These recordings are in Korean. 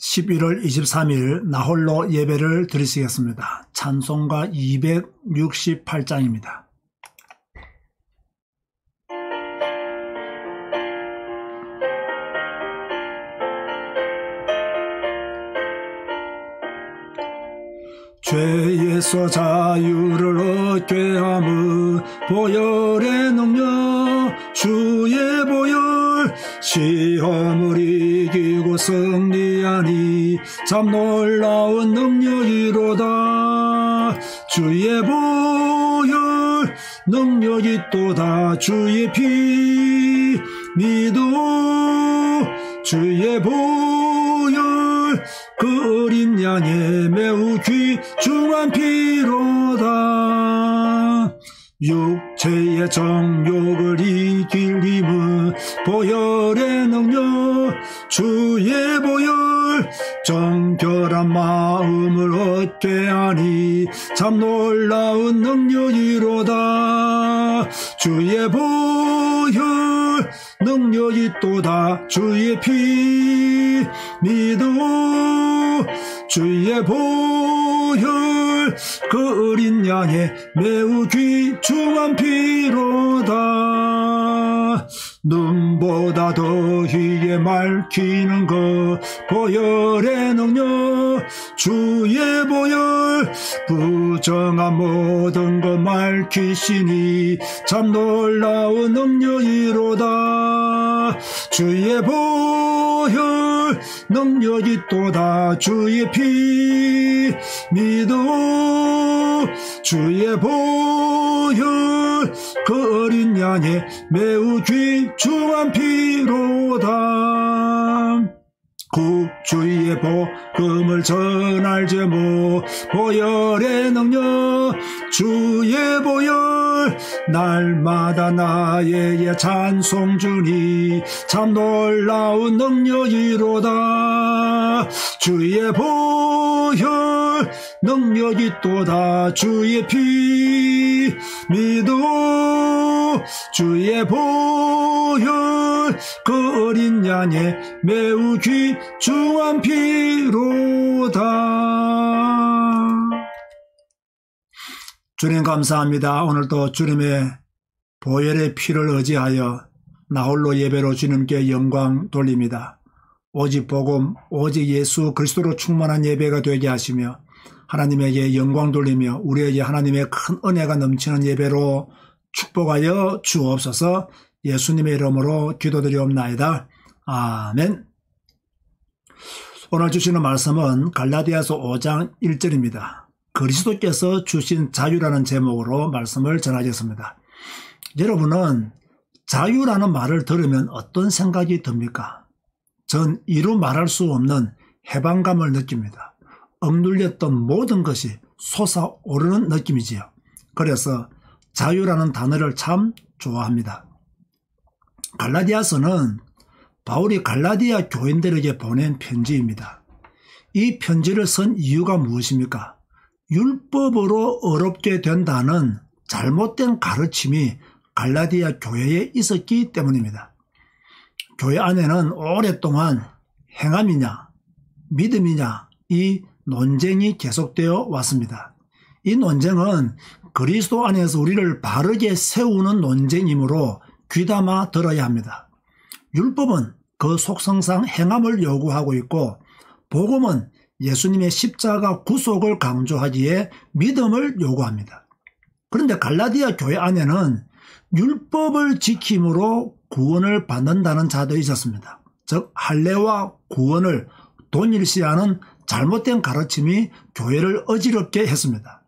11월 23일 나홀로 예배를 드리시겠습니다. 찬송가 268장입니다. 죄에서 자유를 얻게 함은 보혈의 능력 주의 보혈 시험을 이기고 승리하니 참 놀라운 능력이로다. 주의 보혈 능력이 또다. 주의 피 믿어. 주의 보혈 그 어린 양의 매우 귀중한 피로다. 육체의 정욕을 이길 힘은 보혈의 능력. 주 마음을 얻게 하니 참 놀라운 능력이로다. 주의 보혈 능력이 또다. 주의 피 믿어. 주의 보혈 그 어린 양의 매우 귀중한 피로다. 눈보다 더 희게 맑히는 것 보혈의 능력 주의 보혈 부정한 모든 것 맑히시니 참 놀라운 능력이로다. 주의 보혈 능력이 또다. 주의 피 믿어 주의 보혈 그 어린 양의 매우 귀중한 피로다. 국주의 복음을 전할 제목 보혈의 능력 주의 보혈. 날마다 나에게 찬송 주니 참 놀라운 능력이로다. 주의 보혈 능력이 또다. 주의 피 믿어 주의 보혈 그 어린 양의 매우 귀중한 피로다 주님 감사합니다. 오늘도 주님의 보혈의 피를 의지하여 나홀로 예배로 주님께 영광 돌립니다. 오직 복음, 오직 예수 그리스도로 충만한 예배가 되게 하시며 하나님에게 영광 돌리며 우리에게 하나님의 큰 은혜가 넘치는 예배로 축복하여 주옵소서 예수님의 이름으로 기도드리옵나이다. 아멘. 오늘 주시는 말씀은 갈라디아서 5장 1절입니다. 그리스도께서 주신 자유라는 제목으로 말씀을 전하겠습니다. 여러분은 자유라는 말을 들으면 어떤 생각이 듭니까? 전 이루 말할 수 없는 해방감을 느낍니다. 억눌렸던 모든 것이 솟아오르는 느낌이지요. 그래서 자유라는 단어를 참 좋아합니다. 갈라디아서는 바울이 갈라디아 교인들에게 보낸 편지입니다. 이 편지를 쓴 이유가 무엇입니까? 율법으로 어렵게 된다는 잘못된 가르침이 갈라디아 교회에 있었기 때문입니다. 교회 안에는 오랫동안 행함이냐 믿음이냐 이 논쟁이 계속되어 왔습니다. 이 논쟁은 그리스도 안에서 우리를 바르게 세우는 논쟁이므로 귀담아 들어야 합니다. 율법은 그 속성상 행함을 요구하고 있고 복음은 예수님의 십자가 구속을 강조하기에 믿음을 요구합니다. 그런데 갈라디아 교회 안에는 율법을 지킴으로 구원을 받는다는 자도 있었습니다. 즉 할례와 구원을 동일시하는 잘못된 가르침이 교회를 어지럽게 했습니다.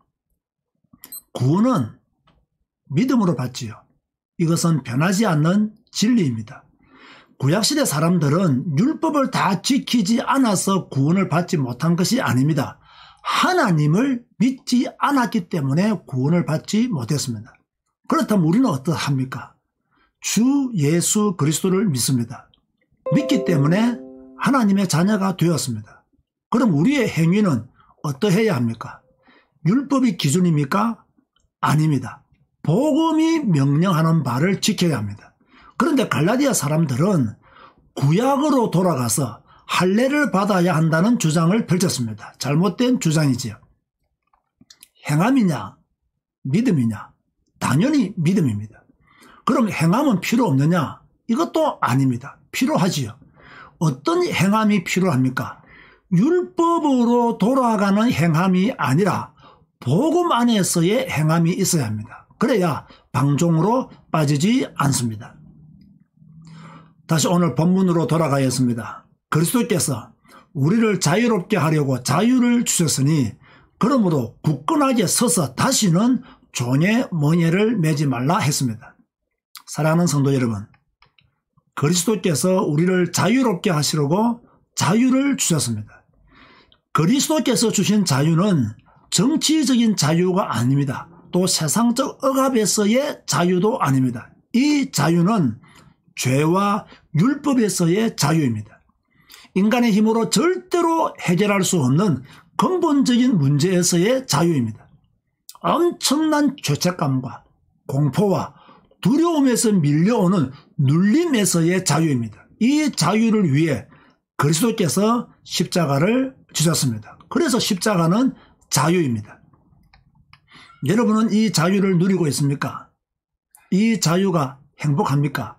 구원은 믿음으로 받지요. 이것은 변하지 않는 진리입니다. 구약시대 사람들은 율법을 다 지키지 않아서 구원을 받지 못한 것이 아닙니다. 하나님을 믿지 않았기 때문에 구원을 받지 못했습니다. 그렇다면 우리는 어떠합니까? 주 예수 그리스도를 믿습니다. 믿기 때문에 하나님의 자녀가 되었습니다. 그럼 우리의 행위는 어떠해야 합니까? 율법이 기준입니까? 아닙니다. 복음이 명령하는 바를 지켜야 합니다. 그런데 갈라디아 사람들은 구약으로 돌아가서 할례를 받아야 한다는 주장을 펼쳤습니다. 잘못된 주장이지요. 행함이냐 믿음이냐 당연히 믿음입니다. 그럼 행함은 필요 없느냐 이것도 아닙니다. 필요하지요. 어떤 행함이 필요합니까? 율법으로 돌아가는 행함이 아니라 복음 안에서의 행함이 있어야 합니다. 그래야 방종으로 빠지지 않습니다. 다시 오늘 본문으로 돌아가겠습니다. 그리스도께서 우리를 자유롭게 하려고 자유를 주셨으니 그러므로 굳건하게 서서 다시는 종의 멍에를 매지 말라 했습니다. 사랑하는 성도 여러분 그리스도께서 우리를 자유롭게 하시려고 자유를 주셨습니다. 그리스도께서 주신 자유는 정치적인 자유가 아닙니다. 또 세상적 억압에서의 자유도 아닙니다. 이 자유는 죄와 율법에서의 자유입니다. 인간의 힘으로 절대로 해결할 수 없는 근본적인 문제에서의 자유입니다. 엄청난 죄책감과 공포와 두려움에서 밀려오는 눌림에서의 자유입니다. 이 자유를 위해 그리스도께서 십자가를 지셨습니다. 그래서 십자가는 자유입니다. 여러분은 이 자유를 누리고 있습니까? 이 자유가 행복합니까?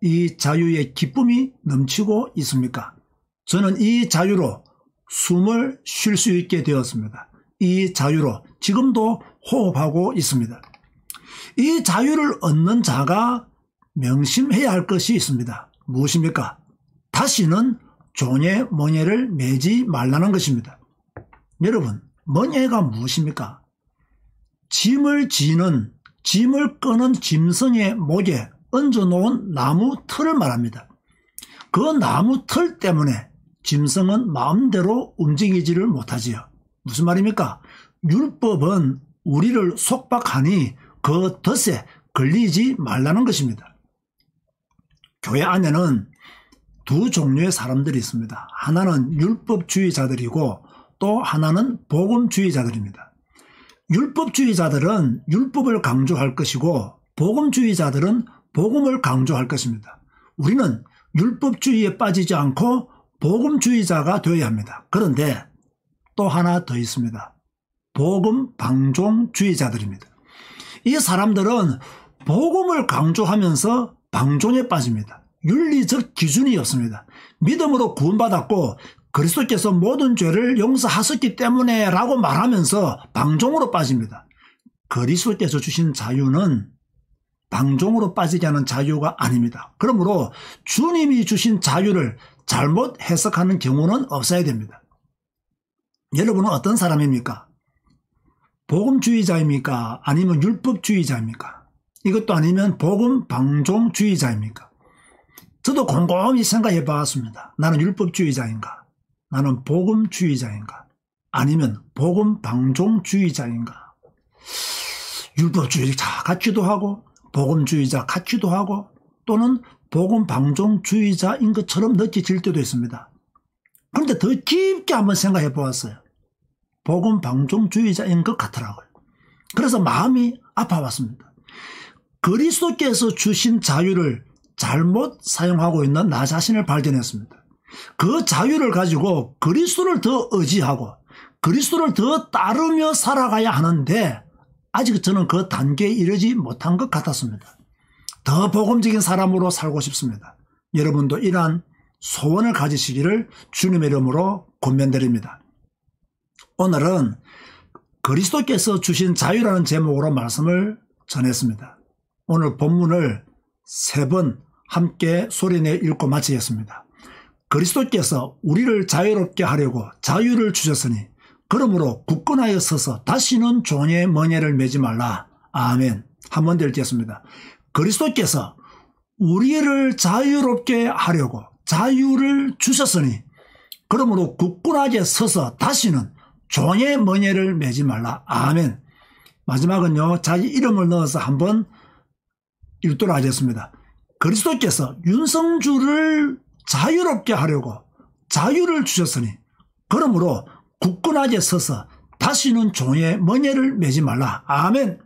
이 자유의 기쁨이 넘치고 있습니까? 저는 이 자유로 숨을 쉴 수 있게 되었습니다. 이 자유로 지금도 호흡하고 있습니다. 이 자유를 얻는 자가 명심해야 할 것이 있습니다. 무엇입니까? 다시는 종의 멍에를 매지 말라는 것입니다. 여러분, 멍에가 무엇입니까? 짐을 지는, 짐을 끄는 짐승의 목에 얹어놓은 나무 틀을 말합니다. 그 나무 틀 때문에 짐승은 마음대로 움직이지를 못하지요. 무슨 말입니까? 율법은 우리를 속박하니 그 덫에 걸리지 말라는 것입니다. 교회 안에는 두 종류의 사람들이 있습니다. 하나는 율법주의자들이고 또 하나는 복음주의자들입니다. 율법주의자들은 율법을 강조할 것이고 복음주의자들은 복음을 강조할 것입니다. 우리는 율법주의에 빠지지 않고 복음주의자가 되어야 합니다. 그런데 또 하나 더 있습니다. 복음 방종주의자들입니다. 이 사람들은 복음을 강조하면서 방종에 빠집니다. 윤리적 기준이 없습니다. 믿음으로 구원받았고 그리스도께서 모든 죄를 용서하셨기 때문에 라고 말하면서 방종으로 빠집니다. 그리스도께서 주신 자유는 방종으로 빠지지 않은 자유가 아닙니다. 그러므로 주님이 주신 자유를 잘못 해석하는 경우는 없어야 됩니다. 여러분은 어떤 사람입니까? 복음주의자입니까? 아니면 율법주의자입니까? 이것도 아니면 복음 방종주의자입니까? 저도 곰곰이 생각해 봤습니다. 나는 율법주의자인가? 나는 복음주의자인가? 아니면 복음 방종주의자인가? 율법주의자 같기도 하고 복음주의자 같기도 하고 또는 복음 방종주의자인 것처럼 느껴질 때도 있습니다. 그런데 더 깊게 한번 생각해 보았어요. 복음 방종주의자인 것 같더라고요. 그래서 마음이 아파왔습니다. 그리스도께서 주신 자유를 잘못 사용하고 있는 나 자신을 발견했습니다. 그 자유를 가지고 그리스도를 더 의지하고 그리스도를 더 따르며 살아가야 하는데 아직 저는 그 단계에 이르지 못한 것 같았습니다. 더 복음적인 사람으로 살고 싶습니다. 여러분도 이러한 소원을 가지시기를 주님의 이름으로 권면드립니다. 오늘은 그리스도께서 주신 자유라는 제목으로 말씀을 전했습니다. 오늘 본문을 세 번 함께 소리내 읽고 마치겠습니다. 그리스도께서 우리를 자유롭게 하려고 자유를 주셨으니 그러므로 굳건하여 서서 다시는 종의 멍에를 매지 말라. 아멘. 한 번 더 읽겠습니다. 그리스도께서 우리를 자유롭게 하려고 자유를 주셨으니 그러므로 굳건하게 서서 다시는 종의 멍에를 매지 말라. 아멘. 마지막은요. 자기 이름을 넣어서 한번 읽도록 하겠습니다. 그리스도께서 윤성주를 자유롭게 하려고 자유를 주셨으니 그러므로 굳건하게 서서 다시는 종의 멍에를 매지 말라. 아멘.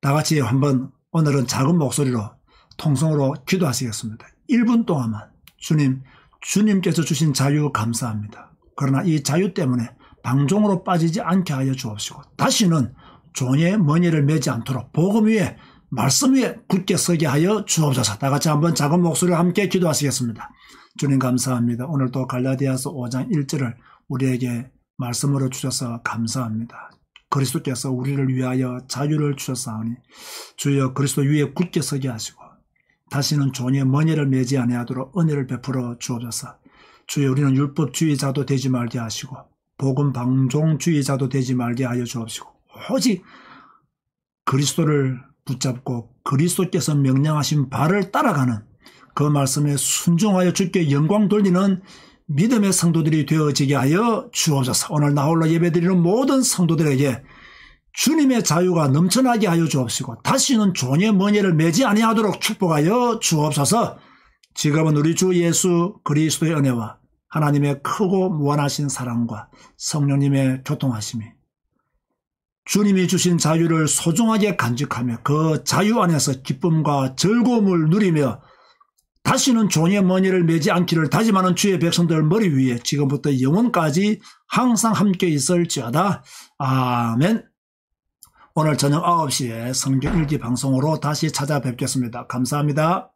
다 같이 한번 오늘은 작은 목소리로 통성으로 기도하시겠습니다. 1분 동안만 주님 주님께서 주신 자유 감사합니다. 그러나 이 자유 때문에 방종으로 빠지지 않게 하여 주옵시고 다시는 종의 머니를 매지 않도록 복음 위에 말씀 위에 굳게 서게 하여 주옵소서. 다 같이 한번 작은 목소리로 함께 기도하시겠습니다. 주님 감사합니다. 오늘도 갈라디아서 5장 1절을 우리에게 말씀으로 주셔서 감사합니다. 그리스도께서 우리를 위하여 자유를 주셨사오니 주여 그리스도 위에 굳게 서게 하시고 다시는 종의 머니를 매지 아니하도록 은혜를 베풀어 주옵소서. 주여 우리는 율법주의자도 되지 말게 하시고 복음 방종주의자도 되지 말게 하여 주옵시고 오직 그리스도를 붙잡고 그리스도께서 명령하신 바를 따라가는 그 말씀에 순종하여 주께 영광 돌리는 믿음의 성도들이 되어지게 하여 주옵소서. 오늘 나홀로 예배드리는 모든 성도들에게 주님의 자유가 넘쳐나게 하여 주옵시고 다시는 종의 머니를 매지 아니하도록 축복하여 주옵소서. 지금은 우리 주 예수 그리스도의 은혜와 하나님의 크고 무한하신 사랑과 성령님의 교통하심이 주님이 주신 자유를 소중하게 간직하며 그 자유 안에서 기쁨과 즐거움을 누리며 다시는 종의 머니를 매지 않기를 다짐하는 주의 백성들 머리 위에 지금부터 영원까지 항상 함께 있을지어다. 아멘. 오늘 저녁 9시에 성경 일기 방송으로 다시 찾아뵙겠습니다. 감사합니다.